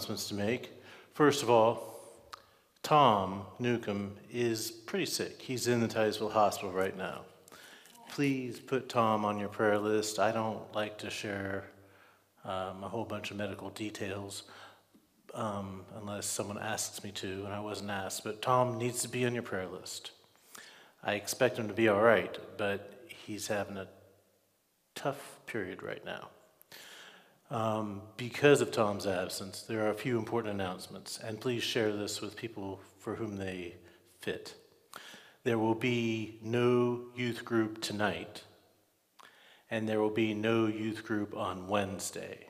announcements to make. First of all, Tom Newcomb is pretty sick. He's in the Titusville Hospital right now. Please put Tom on your prayer list. I don't like to share um, a whole bunch of medical details um, unless someone asks me to, and I wasn't asked. But Tom needs to be on your prayer list. I expect him to be all right, but he's having a tough period right now. Um, because of Tom's absence, there are a few important announcements, and please share this with people for whom they fit. There will be no youth group tonight, and there will be no youth group on Wednesday.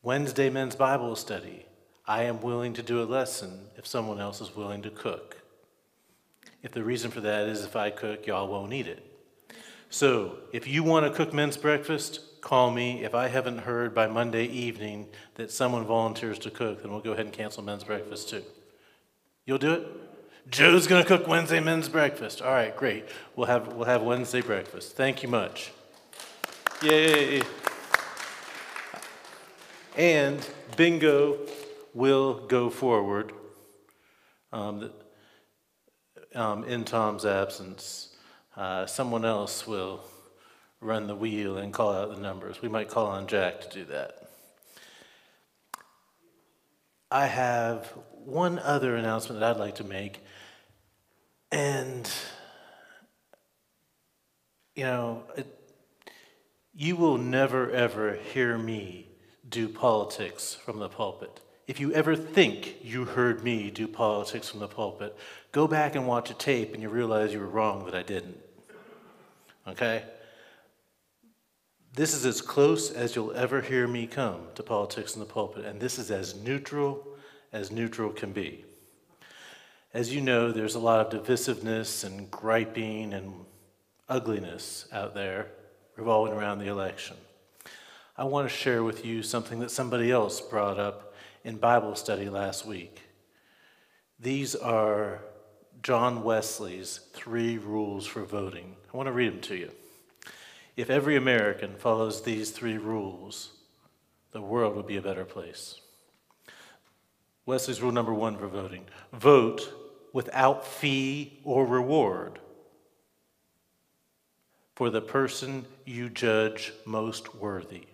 Wednesday men's Bible study. I am willing to do a lesson if someone else is willing to cook. If the reason for that is if I cook, y'all won't eat it. So if you want to cook men's breakfast, call me. If I haven't heard by Monday evening that someone volunteers to cook, then we'll go ahead and cancel men's breakfast too. You'll do it? Joe's going to cook Wednesday men's breakfast. All right, great. We'll have, we'll have Wednesday breakfast. Thank you much. Yay. And bingo will go forward um, um, in Tom's absence. Uh, someone else will run the wheel and call out the numbers. We might call on Jack to do that. I have one other announcement that I'd like to make. And, you know, it, you will never, ever hear me do politics from the pulpit. If you ever think you heard me do politics from the pulpit, go back and watch a tape and you realize you were wrong that I didn't. Okay? This is as close as you'll ever hear me come to politics in the pulpit, and this is as neutral as neutral can be. As you know, there's a lot of divisiveness and griping and ugliness out there revolving around the election. I want to share with you something that somebody else brought up in Bible study last week. These are John Wesley's three rules for voting. I want to read them to you. If every American follows these three rules, the world would be a better place. Wesley's rule number one for voting vote without fee or reward for the person you judge most worthy.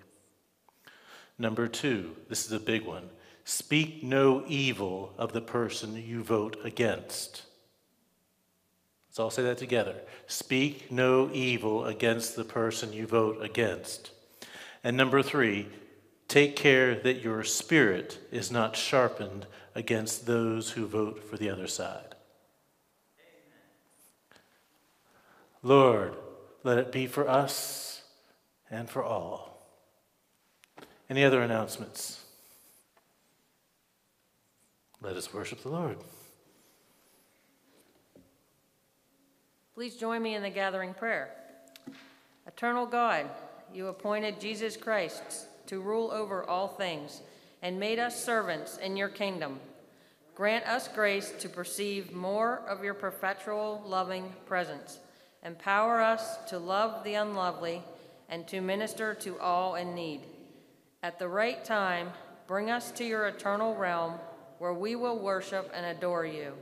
Number two, this is a big one speak no evil of the person you vote against. So I'll say that together. Speak no evil against the person you vote against. And number three, take care that your spirit is not sharpened against those who vote for the other side. Lord, let it be for us and for all. Any other announcements? Let us worship the Lord. Please join me in the gathering prayer. Eternal God, you appointed Jesus Christ to rule over all things and made us servants in your kingdom. Grant us grace to perceive more of your perpetual loving presence. Empower us to love the unlovely and to minister to all in need. At the right time, bring us to your eternal realm where we will worship and adore you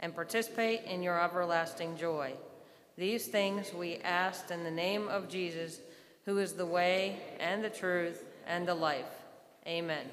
and participate in your everlasting joy. These things we asked in the name of Jesus, who is the way and the truth and the life. Amen.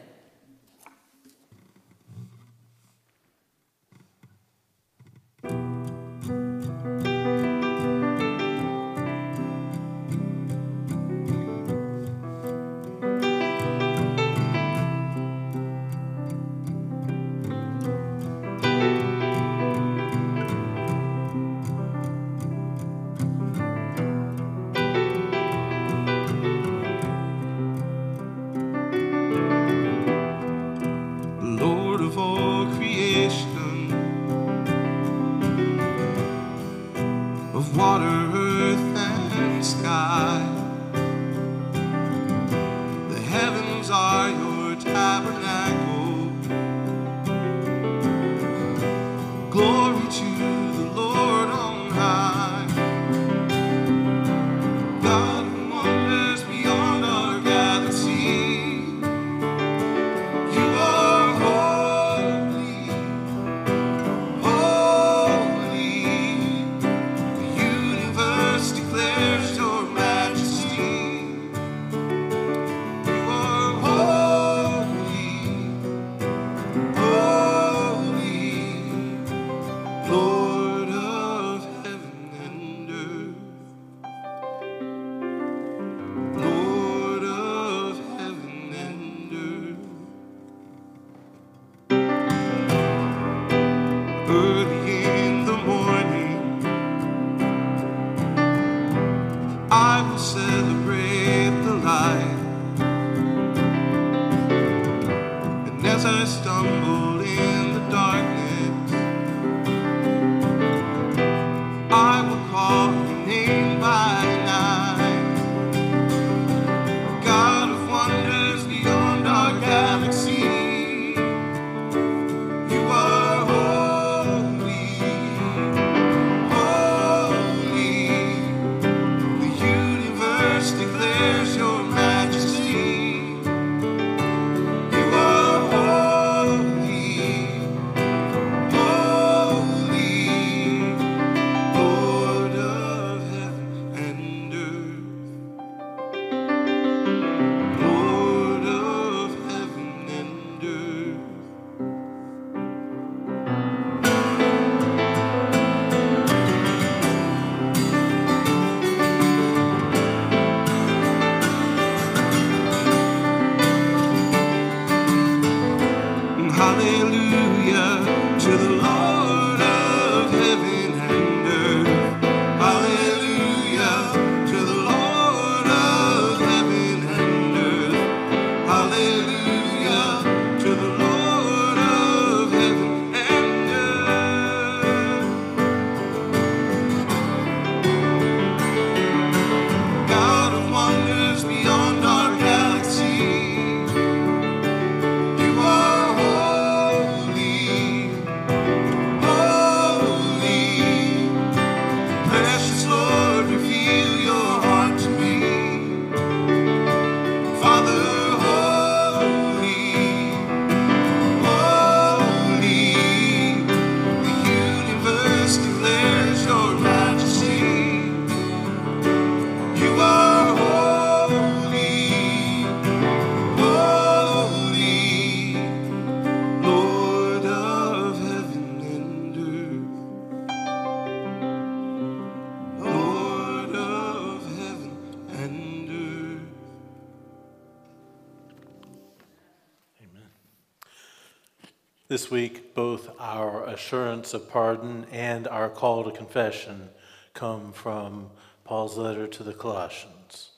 This week, both our assurance of pardon and our call to confession come from Paul's letter to the Colossians.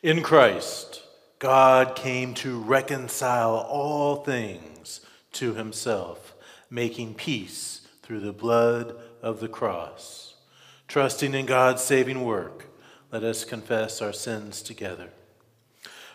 In Christ, God came to reconcile all things to himself, making peace through the blood of the cross. Trusting in God's saving work, let us confess our sins together.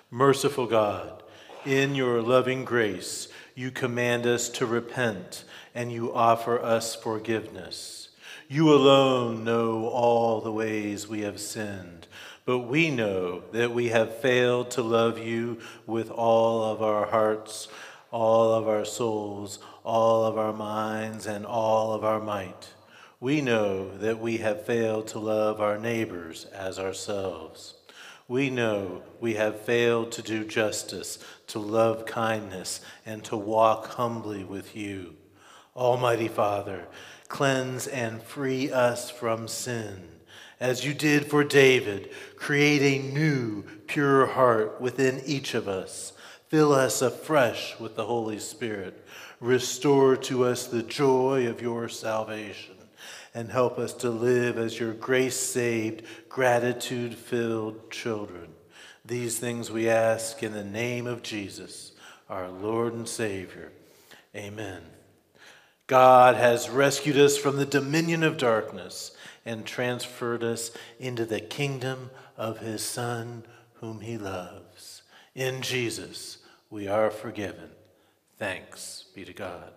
Merciful God, in your loving grace, you command us to repent and you offer us forgiveness. You alone know all the ways we have sinned, but we know that we have failed to love you with all of our hearts, all of our souls, all of our minds, and all of our might. We know that we have failed to love our neighbors as ourselves. We know we have failed to do justice, to love kindness, and to walk humbly with you. Almighty Father, cleanse and free us from sin. As you did for David, create a new, pure heart within each of us. Fill us afresh with the Holy Spirit. Restore to us the joy of your salvation and help us to live as your grace saved, gratitude filled children. These things we ask in the name of Jesus, our Lord and Savior. Amen. God has rescued us from the dominion of darkness and transferred us into the kingdom of his Son, whom he loves. In Jesus, We are forgiven. Thanks be to God.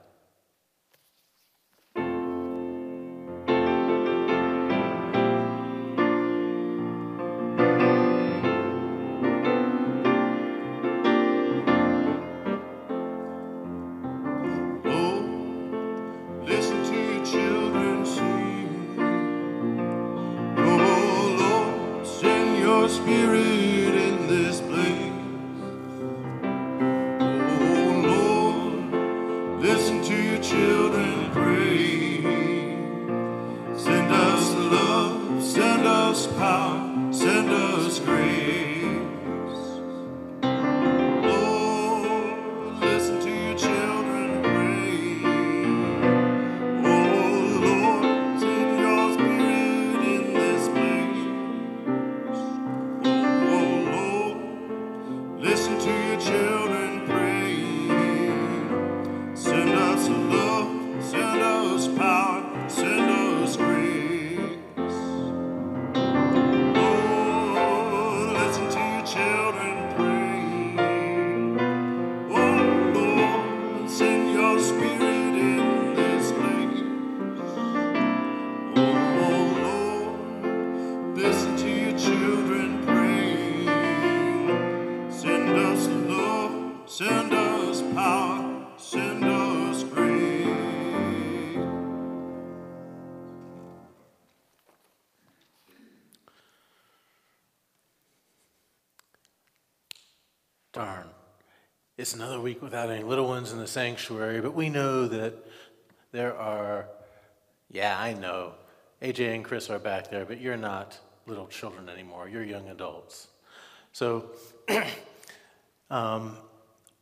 Darn. It's another week without any little ones in the sanctuary, but we know that there are, yeah, I know. AJ and Chris are back there, but you're not little children anymore. You're young adults. So um,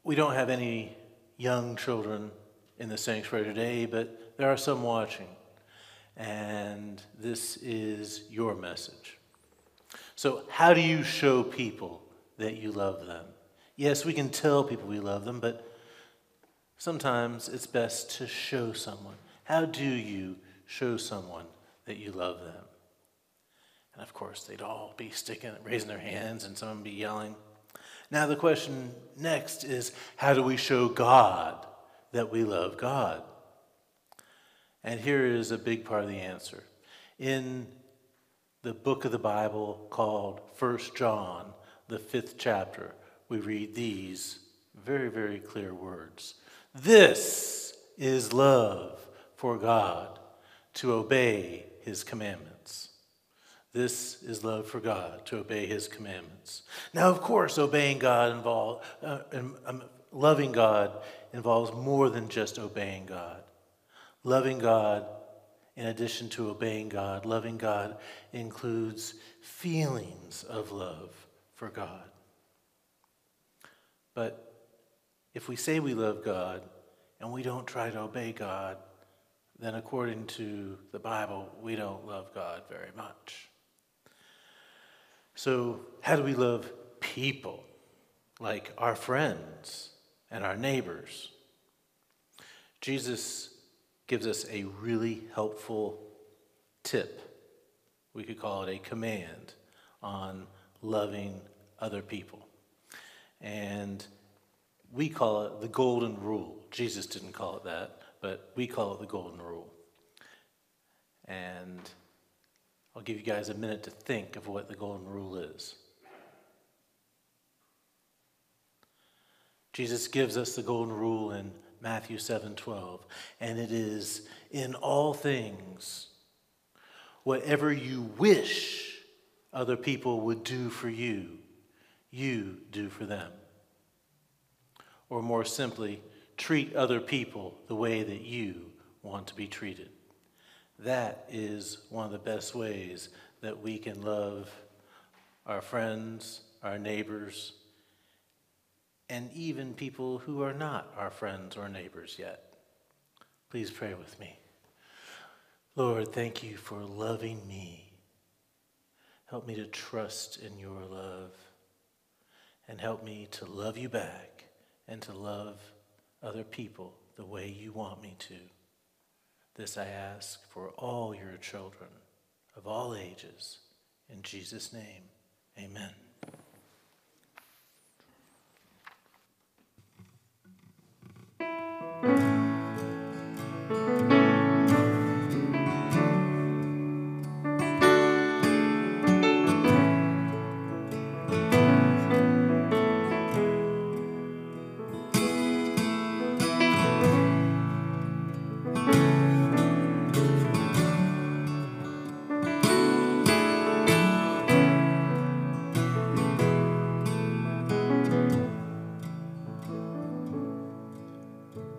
we don't have any young children in the sanctuary today, but there are some watching. And this is your message. So, how do you show people that you love them? Yes, we can tell people we love them, but sometimes it's best to show someone. How do you show someone that you love them? And of course, they'd all be sticking, raising their hands, and someone be yelling. Now, the question next is how do we show God that we love God? And here is a big part of the answer. In the book of the Bible called First John, the fifth chapter, we read these very, very clear words. This is love for God, to obey his commandments. This is love for God, to obey his commandments. Now, of course, obeying God involves, uh, um, loving God involves more than just obeying God. Loving God, in addition to obeying God, loving God includes feelings of love for God. But if we say we love God and we don't try to obey God, then according to the Bible, we don't love God very much. So, how do we love people like our friends and our neighbors? Jesus gives us a really helpful tip. We could call it a command on loving other people. And we call it the golden rule. Jesus didn't call it that, but we call it the golden rule. And I'll give you guys a minute to think of what the golden rule is. Jesus gives us the golden rule in Matthew 7:12, and it is in all things whatever you wish other people would do for you, you do for them. Or more simply, treat other people the way that you want to be treated. That is one of the best ways that we can love our friends, our neighbors, and even people who are not our friends or neighbors yet. Please pray with me. Lord, thank you for loving me. Help me to trust in your love and help me to love you back and to love other people the way you want me to. This I ask for all your children of all ages. In Jesus' name, amen.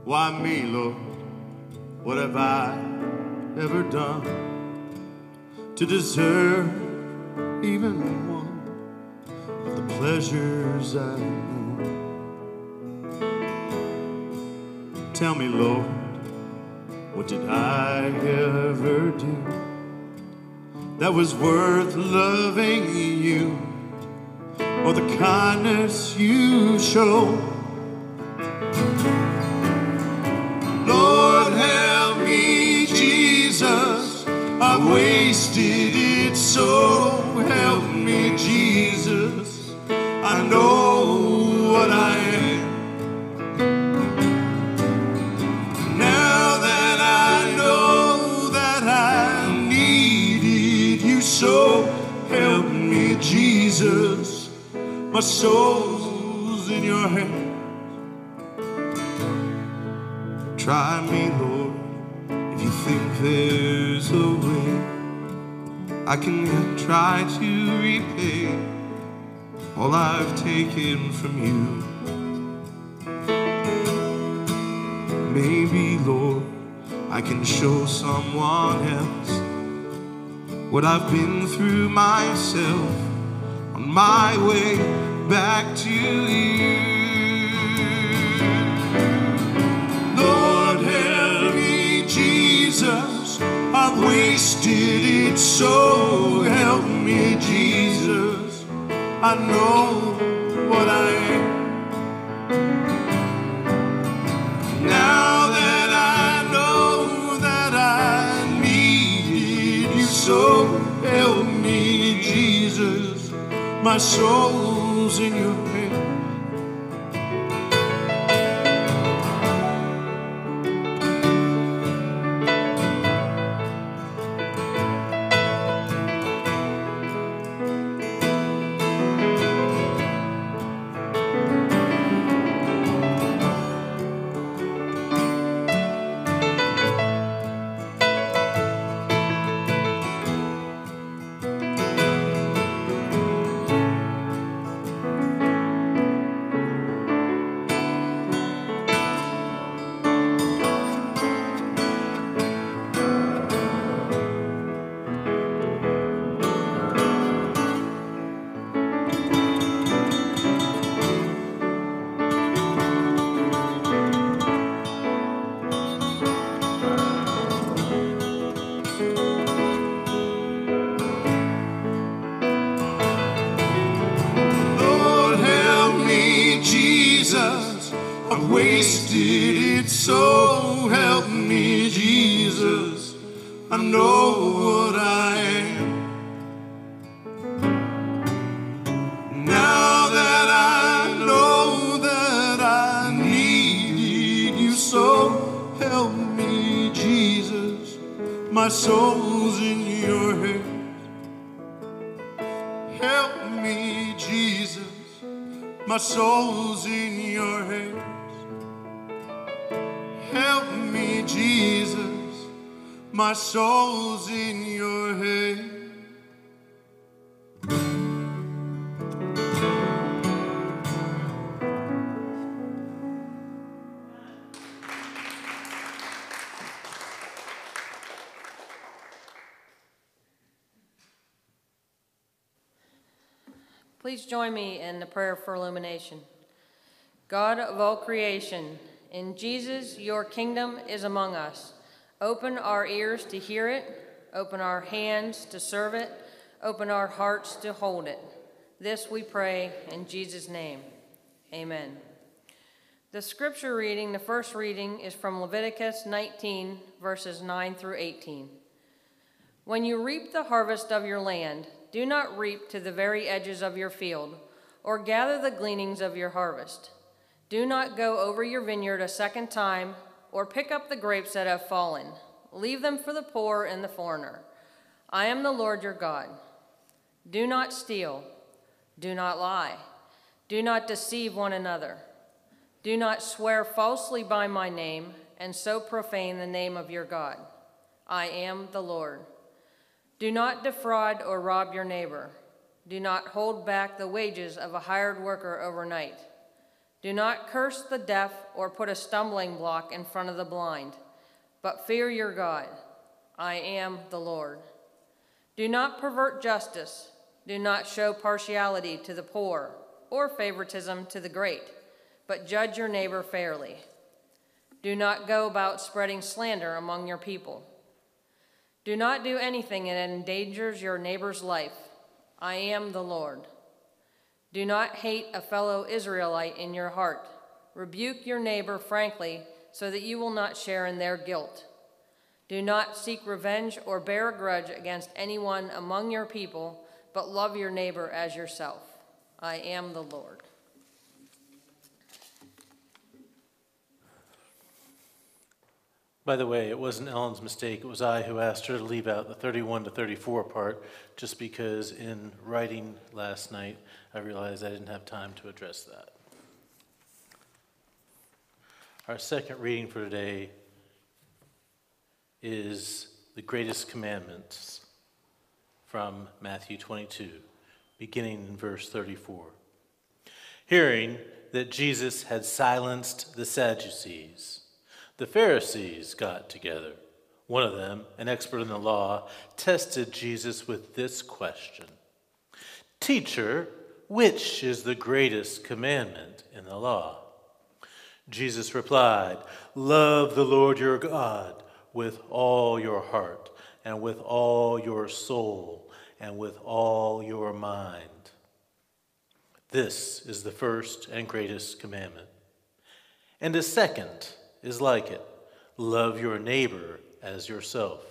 Why me, Lord? What have I ever done to deserve even one of the pleasures I've known? Tell me, Lord, what did I ever do that was worth loving you or the kindness you show? I've wasted it so. Help me, Jesus. I know what I am. Now that I know that I needed you so, help me, Jesus. My soul's in your hands. Try me, Lord, if you think way. I can try to repay all I've taken from you. Maybe, Lord, I can show someone else what I've been through myself on my way back to you. I've it so. Help me, Jesus. I know what I am. Now that I know that I needed you so, help me, Jesus. My soul's in your Please join me in the prayer for illumination. God of all creation, in Jesus, your kingdom is among us. Open our ears to hear it, open our hands to serve it, open our hearts to hold it. This we pray in Jesus' name. Amen. The scripture reading, the first reading, is from Leviticus 19, verses 9 through 18. When you reap the harvest of your land, do not reap to the very edges of your field, or gather the gleanings of your harvest. Do not go over your vineyard a second time, or pick up the grapes that have fallen. Leave them for the poor and the foreigner. I am the Lord your God. Do not steal. Do not lie. Do not deceive one another. Do not swear falsely by my name, and so profane the name of your God. I am the Lord. Do not defraud or rob your neighbor. Do not hold back the wages of a hired worker overnight. Do not curse the deaf or put a stumbling block in front of the blind, but fear your God. I am the Lord. Do not pervert justice. Do not show partiality to the poor or favoritism to the great, but judge your neighbor fairly. Do not go about spreading slander among your people. Do not do anything that endangers your neighbor's life. I am the Lord. Do not hate a fellow Israelite in your heart. Rebuke your neighbor frankly so that you will not share in their guilt. Do not seek revenge or bear a grudge against anyone among your people, but love your neighbor as yourself. I am the Lord. By the way, it wasn't Ellen's mistake. It was I who asked her to leave out the 31 to 34 part, just because in writing last night, I realized I didn't have time to address that. Our second reading for today is the greatest commandments from Matthew 22, beginning in verse 34. Hearing that Jesus had silenced the Sadducees, the Pharisees got together. One of them, an expert in the law, tested Jesus with this question Teacher, which is the greatest commandment in the law? Jesus replied, Love the Lord your God with all your heart, and with all your soul, and with all your mind. This is the first and greatest commandment. And the second is like it love your neighbor as yourself.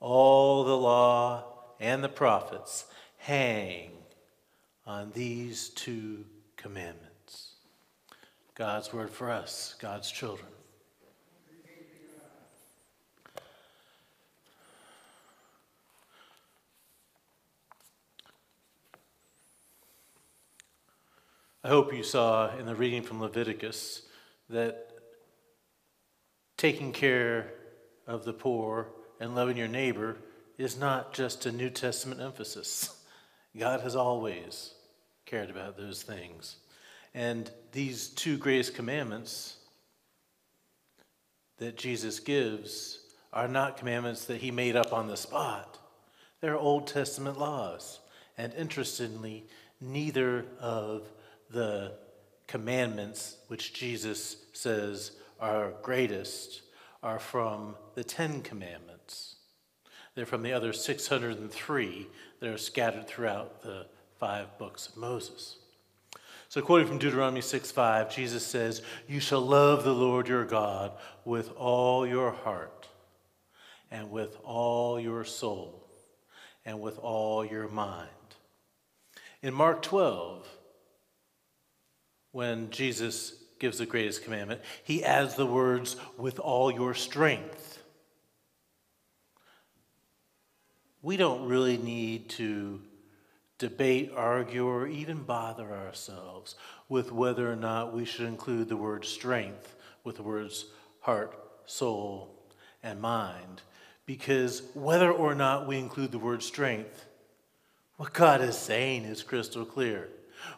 All the law and the prophets hang on these two commandments. God's word for us, God's children. I hope you saw in the reading from Leviticus that taking care of the poor and loving your neighbor is not just a New Testament emphasis. God has always cared about those things. And these two greatest commandments that Jesus gives are not commandments that he made up on the spot. They're Old Testament laws. And interestingly, neither of the commandments which Jesus says our greatest are from the Ten Commandments. They're from the other 603 that are scattered throughout the five books of Moses. So, quoting from Deuteronomy 6 5, Jesus says, You shall love the Lord your God with all your heart, and with all your soul, and with all your mind. In Mark 12, when Jesus gives the greatest commandment, he adds the words, with all your strength. We don't really need to debate, argue, or even bother ourselves with whether or not we should include the word strength with the words heart, soul, and mind. Because whether or not we include the word strength, what God is saying is crystal clear.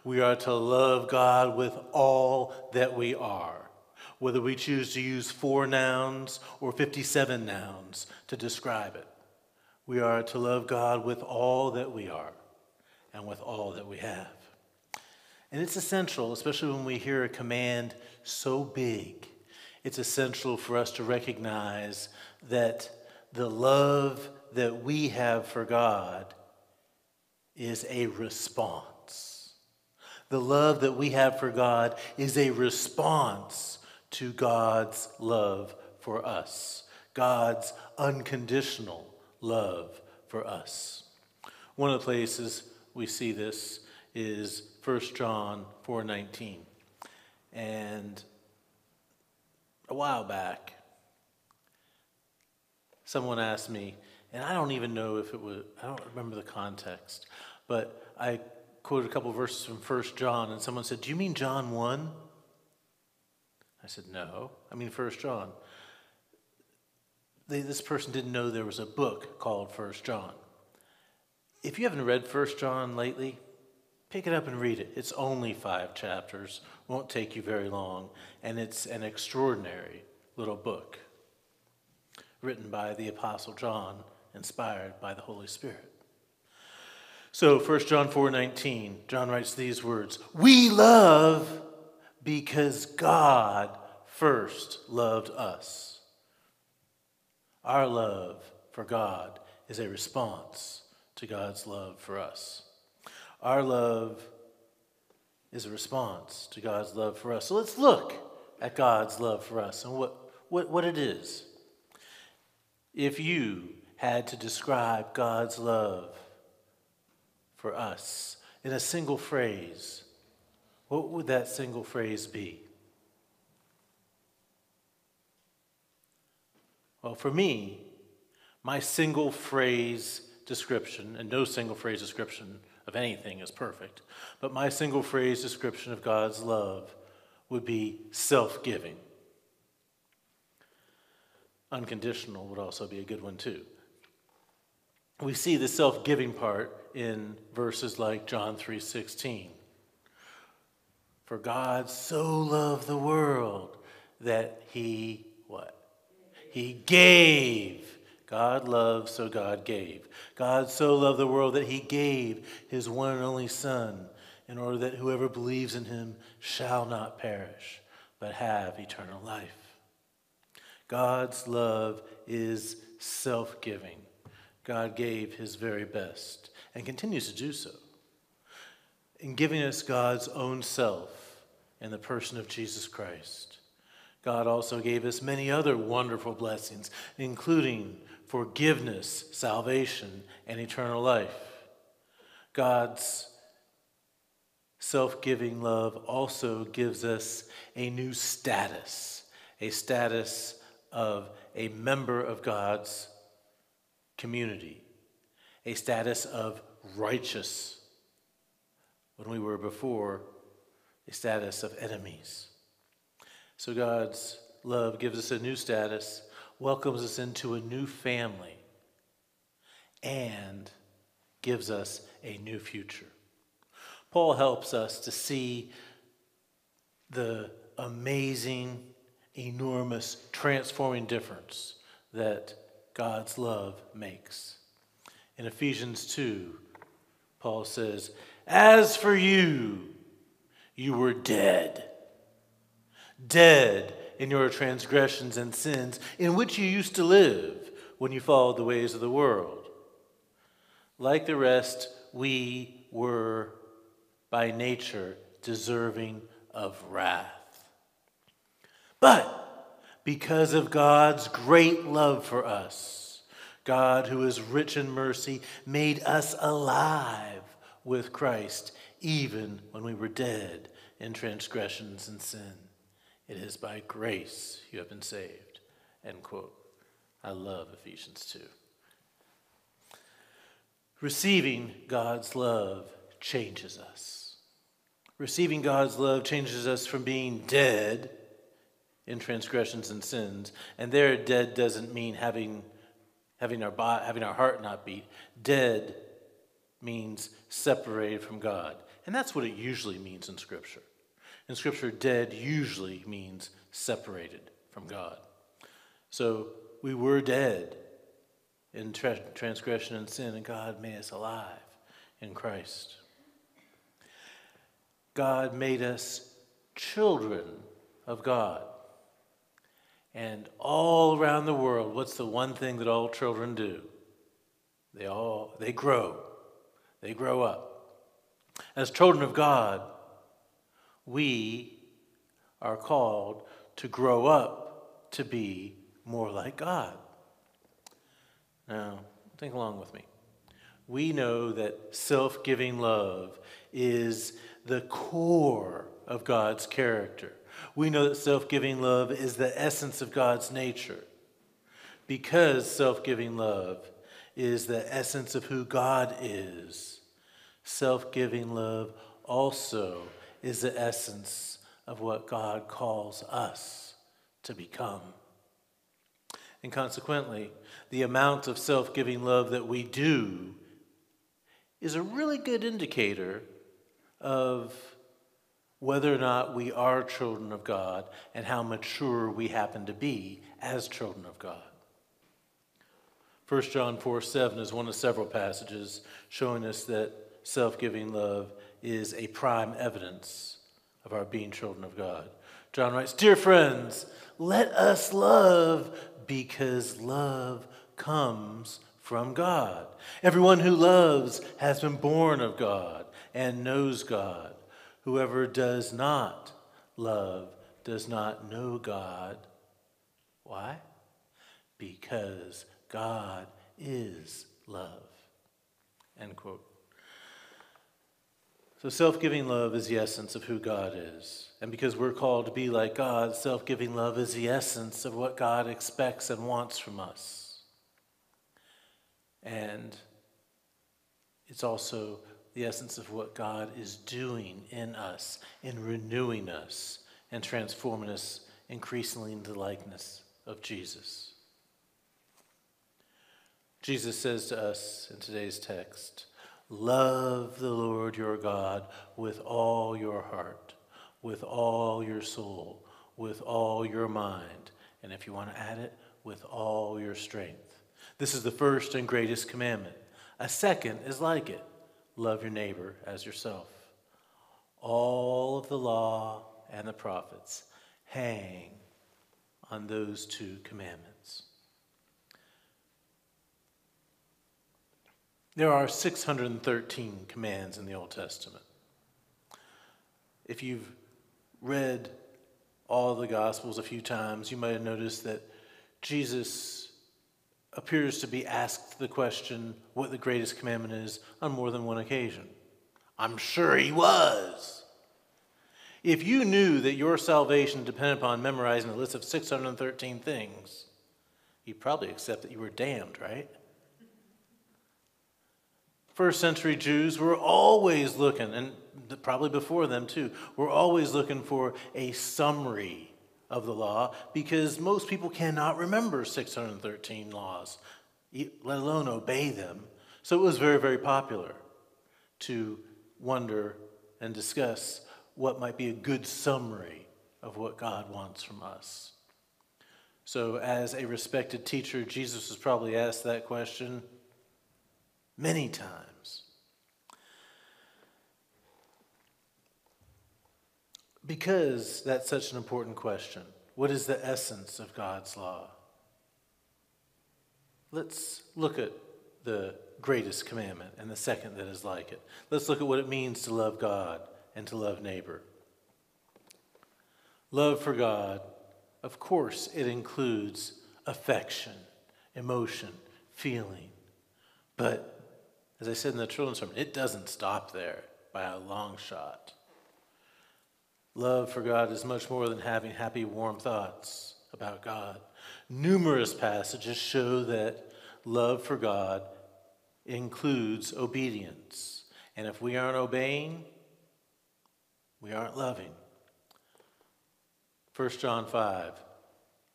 We are to love God with all that we are, whether we choose to use four nouns or 57 nouns to describe it. We are to love God with all that we are and with all that we have. And it's essential, especially when we hear a command so big, it's essential for us to recognize that the love that we have for God is a response. The love that we have for God is a response to God's love for us, God's unconditional love for us. One of the places we see this is 1 John 4:19. And a while back, someone asked me, and I don't even know if it was, I don't remember the context, but I quoted a couple verses from First John, and someone said, Do you mean John 1? I said, No, I mean First John. They, this person didn't know there was a book called First John. If you haven't read First John lately, pick it up and read it. It's only five chapters, won't take you very long, and it's an extraordinary little book written by the Apostle John, inspired by the Holy Spirit. So 1 John 4:19, John writes these words, "We love because God first loved us." Our love for God is a response to God's love for us. Our love is a response to God's love for us. So let's look at God's love for us and what, what, what it is. If you had to describe God's love for us in a single phrase, what would that single phrase be? Well, for me, my single phrase description, and no single phrase description of anything is perfect, but my single phrase description of God's love would be self giving. Unconditional would also be a good one, too. We see the self giving part in verses like John 3:16. For God so loved the world that he what? He gave God loved, so God gave. God so loved the world that he gave his one and only Son, in order that whoever believes in him shall not perish, but have eternal life. God's love is self giving. God gave his very best and continues to do so. In giving us God's own self in the person of Jesus Christ, God also gave us many other wonderful blessings, including forgiveness, salvation, and eternal life. God's self giving love also gives us a new status, a status of a member of God's community, a status of righteous when we were before a status of enemies. So God's love gives us a new status welcomes us into a new family and gives us a new future. Paul helps us to see the amazing, enormous, transforming difference that God's love makes. In Ephesians 2, Paul says, As for you, you were dead. Dead in your transgressions and sins in which you used to live when you followed the ways of the world. Like the rest, we were by nature deserving of wrath. But because of God's great love for us, God, who is rich in mercy, made us alive with Christ even when we were dead in transgressions and sin. It is by grace you have been saved. End quote. I love Ephesians 2. Receiving God's love changes us. Receiving God's love changes us from being dead in transgressions and sins. And there, dead doesn't mean having, having, our, having our heart not beat. Dead means separated from God. And that's what it usually means in Scripture. In Scripture, dead usually means separated from God. So we were dead in tra- transgression and sin, and God made us alive in Christ. God made us children of God. And all around the world, what's the one thing that all children do? They all they grow. They grow up. As children of God, we are called to grow up to be more like God. Now, think along with me. We know that self giving love is the core of God's character. We know that self giving love is the essence of God's nature. Because self giving love is the essence of who God is, self giving love also is the essence of what God calls us to become. And consequently, the amount of self giving love that we do is a really good indicator of whether or not we are children of God and how mature we happen to be as children of God. 1 John 4 7 is one of several passages showing us that self giving love is a prime evidence of our being children of God. John writes Dear friends, let us love because love comes from God. Everyone who loves has been born of God and knows God. Whoever does not love does not know God. Why? Because God is love. End quote. So, self giving love is the essence of who God is. And because we're called to be like God, self giving love is the essence of what God expects and wants from us. And it's also the essence of what God is doing in us, in renewing us, and transforming us increasingly into the likeness of Jesus. Jesus says to us in today's text, Love the Lord your God with all your heart, with all your soul, with all your mind, and if you want to add it, with all your strength. This is the first and greatest commandment. A second is like it love your neighbor as yourself. All of the law and the prophets hang on those two commandments. There are 613 commands in the Old Testament. If you've read all the Gospels a few times, you might have noticed that Jesus appears to be asked the question what the greatest commandment is on more than one occasion. I'm sure he was. If you knew that your salvation depended upon memorizing a list of 613 things, you'd probably accept that you were damned, right? First century Jews were always looking, and probably before them too, were always looking for a summary of the law because most people cannot remember 613 laws, let alone obey them. So it was very, very popular to wonder and discuss what might be a good summary of what God wants from us. So, as a respected teacher, Jesus was probably asked that question many times. Because that's such an important question. What is the essence of God's law? Let's look at the greatest commandment and the second that is like it. Let's look at what it means to love God and to love neighbor. Love for God, of course, it includes affection, emotion, feeling. But as I said in the children's sermon, it doesn't stop there by a long shot. Love for God is much more than having happy, warm thoughts about God. Numerous passages show that love for God includes obedience. And if we aren't obeying, we aren't loving. 1 John 5.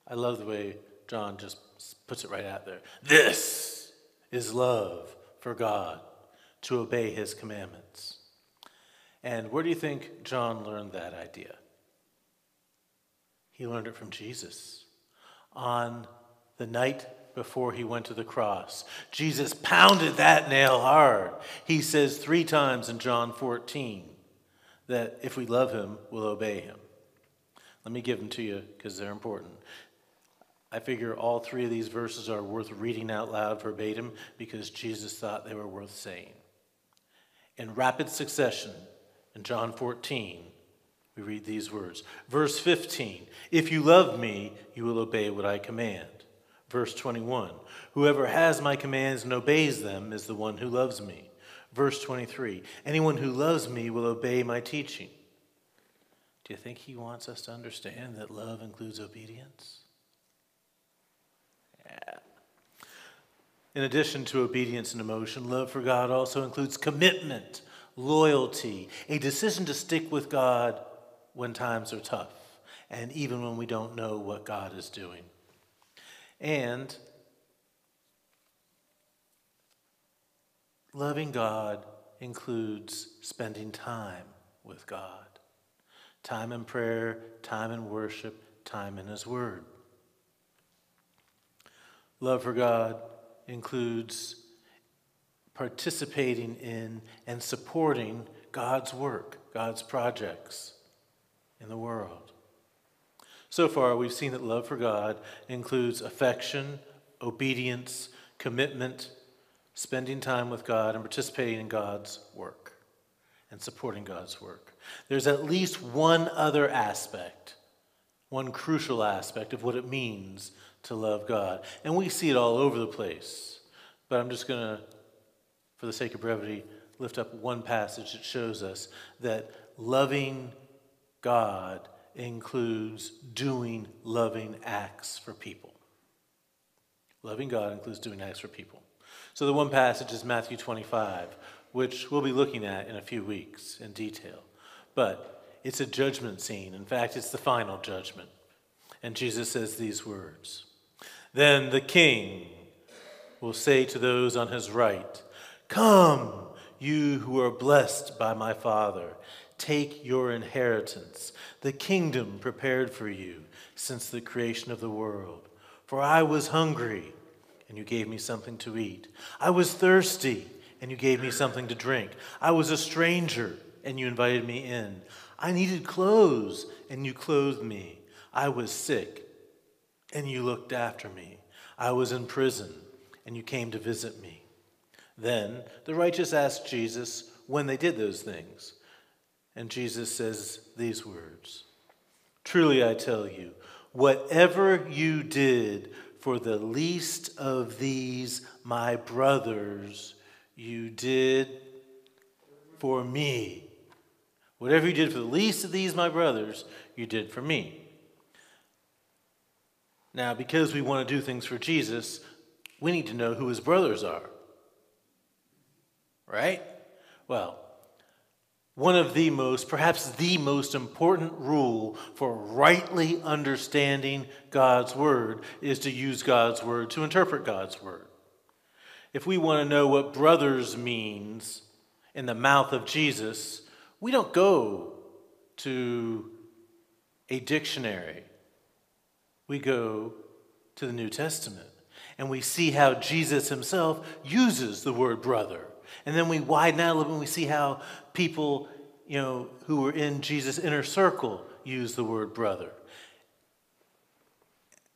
I love the way John just puts it right out there. This is love for God, to obey his commandments. And where do you think John learned that idea? He learned it from Jesus. On the night before he went to the cross, Jesus pounded that nail hard. He says three times in John 14 that if we love him, we'll obey him. Let me give them to you because they're important. I figure all three of these verses are worth reading out loud verbatim because Jesus thought they were worth saying. In rapid succession, in John 14, we read these words. Verse 15 If you love me, you will obey what I command. Verse 21 Whoever has my commands and obeys them is the one who loves me. Verse 23 Anyone who loves me will obey my teaching. Do you think he wants us to understand that love includes obedience? Yeah. In addition to obedience and emotion, love for God also includes commitment, loyalty, a decision to stick with God when times are tough, and even when we don't know what God is doing. And loving God includes spending time with God. Time in prayer, time in worship, time in His Word. Love for God includes participating in and supporting God's work, God's projects in the world. So far, we've seen that love for God includes affection, obedience, commitment, spending time with God, and participating in God's work and supporting God's work. There's at least one other aspect, one crucial aspect of what it means to love God. And we see it all over the place. But I'm just going to, for the sake of brevity, lift up one passage that shows us that loving God includes doing loving acts for people. Loving God includes doing acts for people. So the one passage is Matthew 25, which we'll be looking at in a few weeks in detail. But it's a judgment scene. In fact, it's the final judgment. And Jesus says these words Then the king will say to those on his right, Come, you who are blessed by my Father, take your inheritance, the kingdom prepared for you since the creation of the world. For I was hungry, and you gave me something to eat. I was thirsty and you gave me something to drink. I was a stranger, and you invited me in. I needed clothes, and you clothed me. I was sick, and you looked after me. I was in prison, and you came to visit me. Then the righteous asked Jesus when they did those things. And Jesus says these words Truly I tell you, whatever you did for the least of these, my brothers, you did for me. Whatever you did for the least of these, my brothers, you did for me. Now, because we want to do things for Jesus, we need to know who his brothers are. Right? Well, one of the most, perhaps the most important rule for rightly understanding God's Word is to use God's Word to interpret God's Word if we want to know what brothers means in the mouth of Jesus, we don't go to a dictionary. We go to the New Testament and we see how Jesus himself uses the word brother. And then we widen out a little bit and we see how people, you know, who were in Jesus' inner circle use the word brother.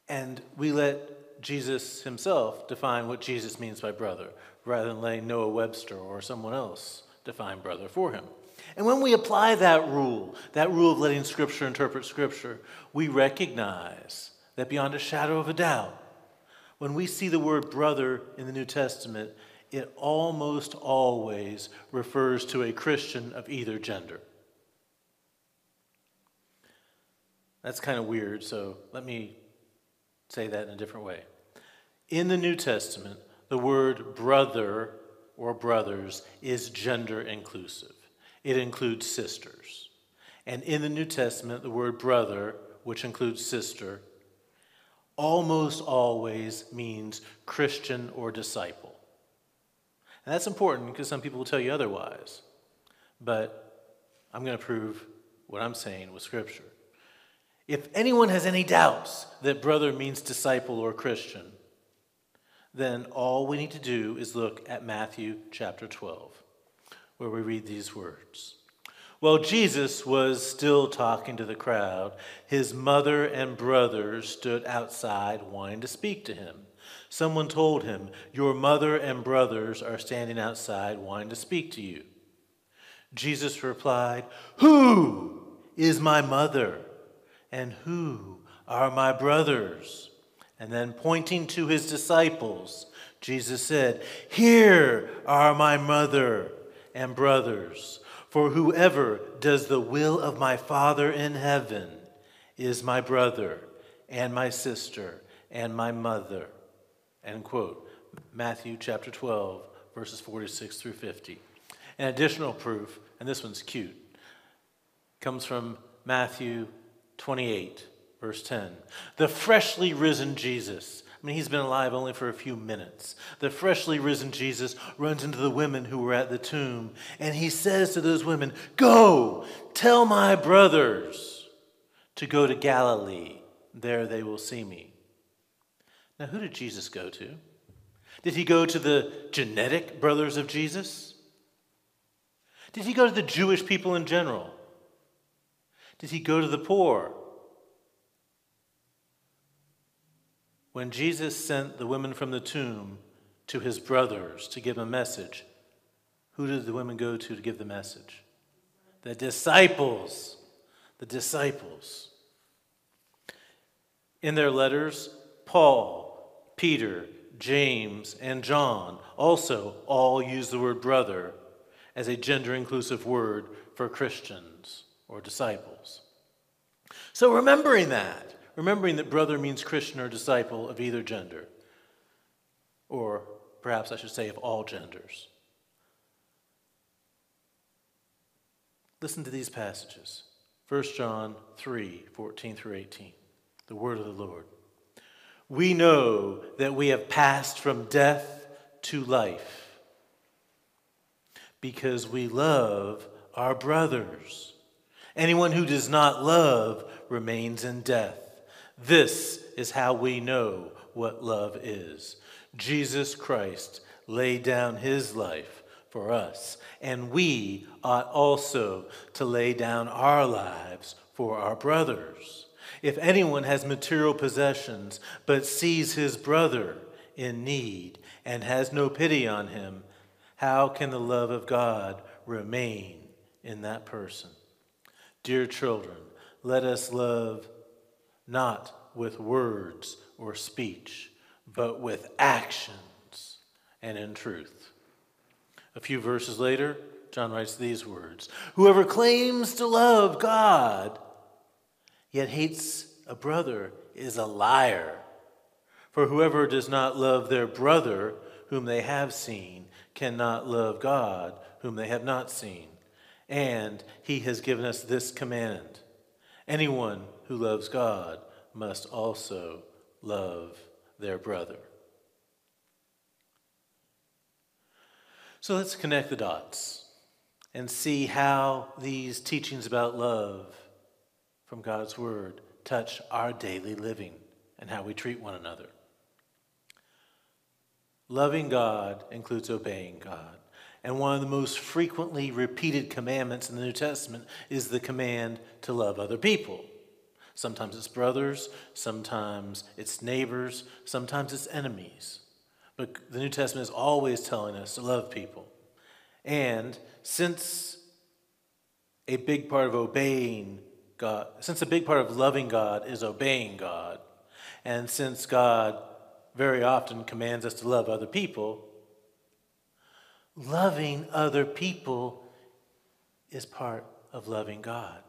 And we let Jesus himself define what Jesus means by brother, rather than letting Noah Webster or someone else define brother for him. And when we apply that rule, that rule of letting Scripture interpret Scripture, we recognize that beyond a shadow of a doubt, when we see the word brother in the New Testament, it almost always refers to a Christian of either gender. That's kind of weird, so let me say that in a different way. In the New Testament, the word brother or brothers is gender inclusive, it includes sisters. And in the New Testament, the word brother, which includes sister, almost always means Christian or disciple. And that's important because some people will tell you otherwise. But I'm going to prove what I'm saying with Scripture. If anyone has any doubts that brother means disciple or Christian, then all we need to do is look at Matthew chapter 12, where we read these words. While Jesus was still talking to the crowd, his mother and brothers stood outside wanting to speak to him. Someone told him, Your mother and brothers are standing outside wanting to speak to you. Jesus replied, Who is my mother? And who are my brothers? And then pointing to his disciples, Jesus said, Here are my mother and brothers. For whoever does the will of my Father in heaven is my brother and my sister and my mother. End quote. Matthew chapter 12, verses 46 through 50. An additional proof, and this one's cute, comes from Matthew 28, Verse 10 The freshly risen Jesus I mean, he's been alive only for a few minutes. The freshly risen Jesus runs into the women who were at the tomb, and he says to those women, Go, tell my brothers to go to Galilee. There they will see me. Now, who did Jesus go to? Did he go to the genetic brothers of Jesus? Did he go to the Jewish people in general? Did he go to the poor? When Jesus sent the women from the tomb to his brothers to give a message, who did the women go to to give the message? The disciples. The disciples. In their letters, Paul, Peter, James, and John also all use the word brother as a gender inclusive word for Christians or disciples. So, remembering that, remembering that brother means Christian or disciple of either gender, or perhaps I should say of all genders. Listen to these passages 1 John 3 14 through 18, the word of the Lord. We know that we have passed from death to life because we love our brothers. Anyone who does not love remains in death. This is how we know what love is. Jesus Christ laid down his life for us, and we ought also to lay down our lives for our brothers. If anyone has material possessions but sees his brother in need and has no pity on him, how can the love of God remain in that person? Dear children, let us love not with words or speech, but with actions and in truth. A few verses later, John writes these words Whoever claims to love God, yet hates a brother, is a liar. For whoever does not love their brother, whom they have seen, cannot love God, whom they have not seen. And he has given us this command anyone who loves God must also love their brother. So let's connect the dots and see how these teachings about love from God's Word touch our daily living and how we treat one another. Loving God includes obeying God. And one of the most frequently repeated commandments in the New Testament is the command to love other people. Sometimes it's brothers, sometimes it's neighbors, sometimes it's enemies. But the New Testament is always telling us to love people. And since a big part of obeying God, since a big part of loving God is obeying God, and since God very often commands us to love other people, loving other people is part of loving God.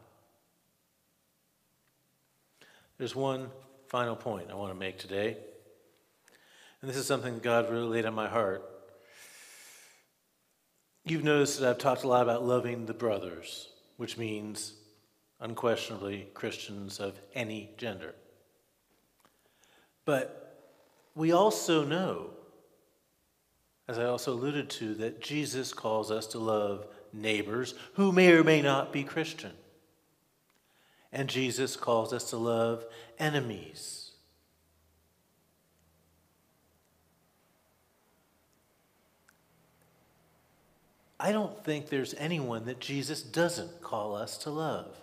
There's one final point I want to make today. And this is something God really laid on my heart. You've noticed that I've talked a lot about loving the brothers, which means unquestionably Christians of any gender. But we also know, as I also alluded to, that Jesus calls us to love neighbors who may or may not be Christian. And Jesus calls us to love enemies. I don't think there's anyone that Jesus doesn't call us to love.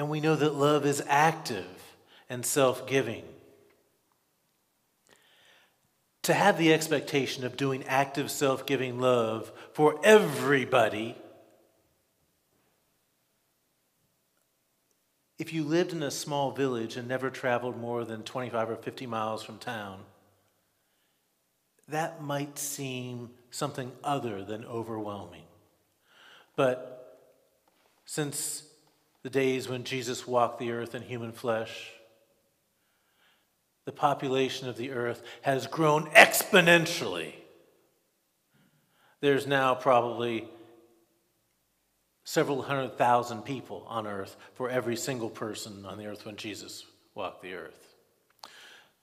And we know that love is active and self giving to have the expectation of doing active self giving love for everybody, if you lived in a small village and never traveled more than 25 or 50 miles from town, that might seem something other than overwhelming. But since the days when Jesus walked the earth in human flesh, the population of the earth has grown exponentially. There's now probably several hundred thousand people on earth for every single person on the earth when Jesus walked the earth.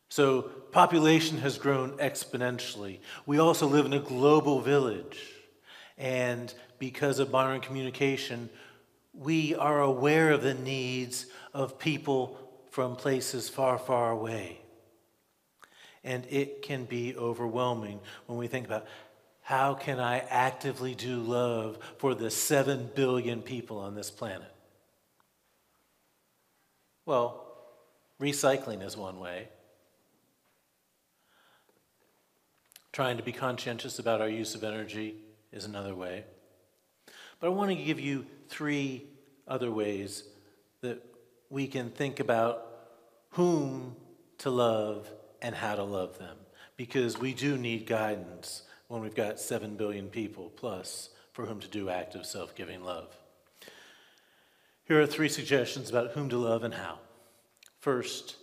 So population has grown exponentially. We also live in a global village. And because of modern communication, we are aware of the needs of people from places far, far away. And it can be overwhelming when we think about how can I actively do love for the 7 billion people on this planet? Well, recycling is one way. Trying to be conscientious about our use of energy is another way. But I want to give you three other ways that we can think about whom to love and how to love them. Because we do need guidance when we've got 7 billion people plus for whom to do active self giving love. Here are three suggestions about whom to love and how. First,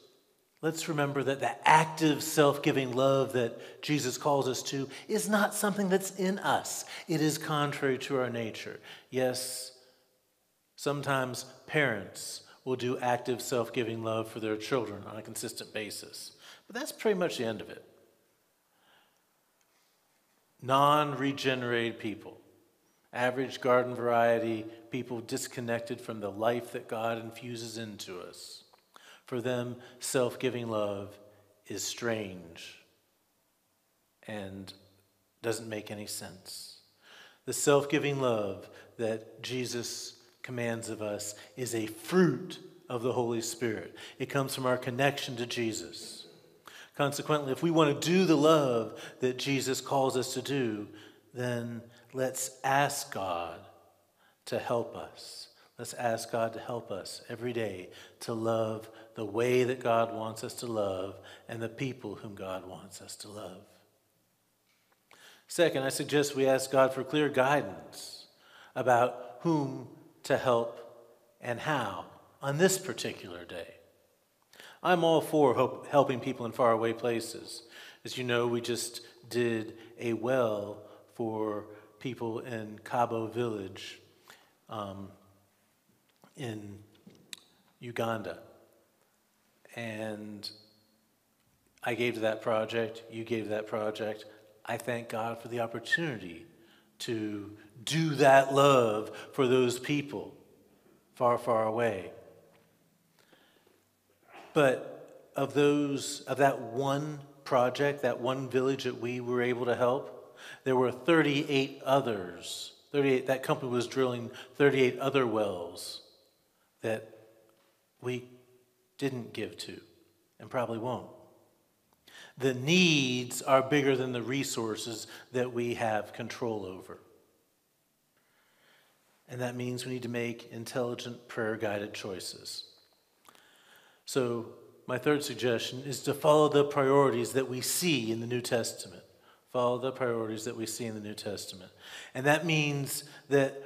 let's remember that the active self giving love that Jesus calls us to is not something that's in us, it is contrary to our nature. Yes, sometimes parents will do active self giving love for their children on a consistent basis, but that's pretty much the end of it. Non regenerated people, average garden variety people disconnected from the life that God infuses into us for them, self giving love is strange and doesn't make any sense. The self giving love that Jesus commands of us is a fruit of the Holy Spirit, it comes from our connection to Jesus. Consequently, if we want to do the love that Jesus calls us to do, then let's ask God to help us. Let's ask God to help us every day to love the way that God wants us to love and the people whom God wants us to love. Second, I suggest we ask God for clear guidance about whom to help and how on this particular day. I'm all for hope, helping people in faraway places. As you know, we just did a well for people in Cabo Village um, in Uganda. And I gave to that project, you gave to that project. I thank God for the opportunity to do that love for those people far, far away. But of those, of that one project, that one village that we were able to help, there were 38 others. 38, that company was drilling 38 other wells that we didn't give to and probably won't. The needs are bigger than the resources that we have control over. And that means we need to make intelligent, prayer guided choices. So, my third suggestion is to follow the priorities that we see in the New Testament. Follow the priorities that we see in the New Testament. And that means that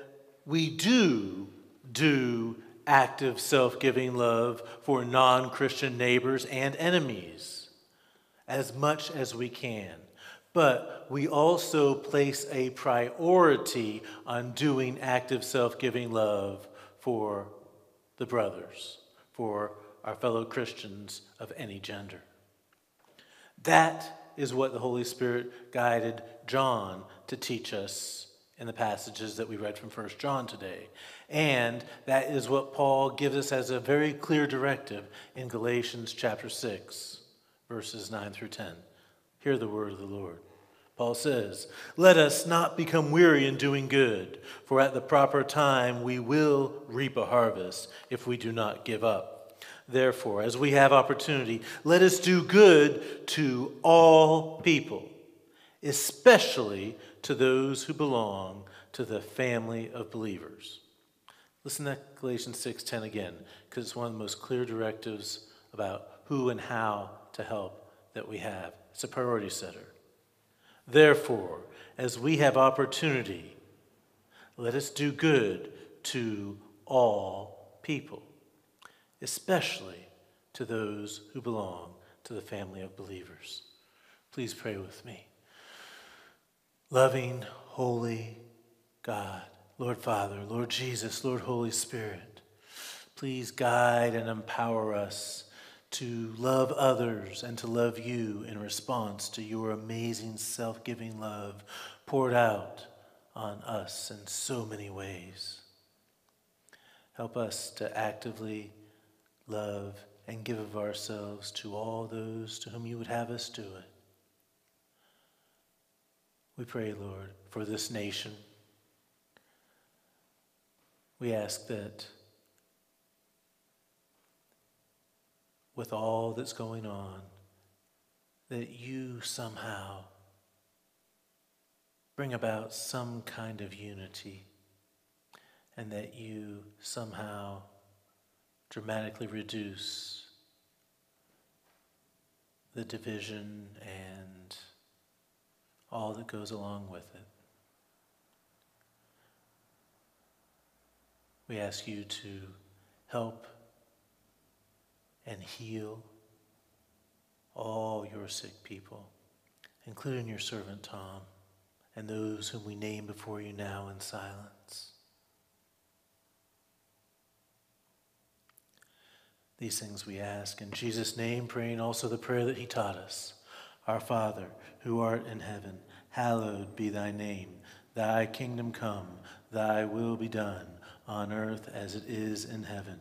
we do do active self giving love for non Christian neighbors and enemies as much as we can. But we also place a priority on doing active self giving love for the brothers, for our fellow Christians of any gender. That is what the Holy Spirit guided John to teach us in the passages that we read from 1 John today. And that is what Paul gives us as a very clear directive in Galatians chapter 6, verses 9 through 10. Hear the word of the Lord. Paul says, Let us not become weary in doing good, for at the proper time we will reap a harvest if we do not give up. Therefore, as we have opportunity, let us do good to all people, especially to those who belong to the family of believers. Listen to Galatians 6:10 again, because it's one of the most clear directives about who and how to help that we have. It's a priority setter. Therefore, as we have opportunity, let us do good to all people, especially to those who belong to the family of believers. Please pray with me. Loving, holy God, Lord Father, Lord Jesus, Lord Holy Spirit, please guide and empower us to love others and to love you in response to your amazing self giving love poured out on us in so many ways. Help us to actively love and give of ourselves to all those to whom you would have us do it. We pray, Lord, for this nation. We ask that with all that's going on, that you somehow bring about some kind of unity and that you somehow dramatically reduce the division and all that goes along with it. We ask you to help and heal all your sick people, including your servant Tom and those whom we name before you now in silence. These things we ask in Jesus' name, praying also the prayer that he taught us Our Father, who art in heaven, hallowed be thy name. Thy kingdom come, thy will be done, on earth as it is in heaven.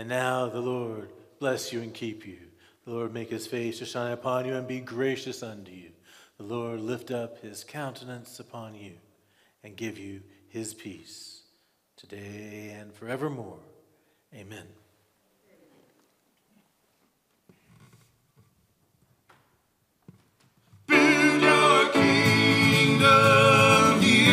And now the Lord bless you and keep you. The Lord make his face to shine upon you and be gracious unto you. The Lord lift up his countenance upon you and give you his peace today and forevermore. Amen. Build your kingdom here.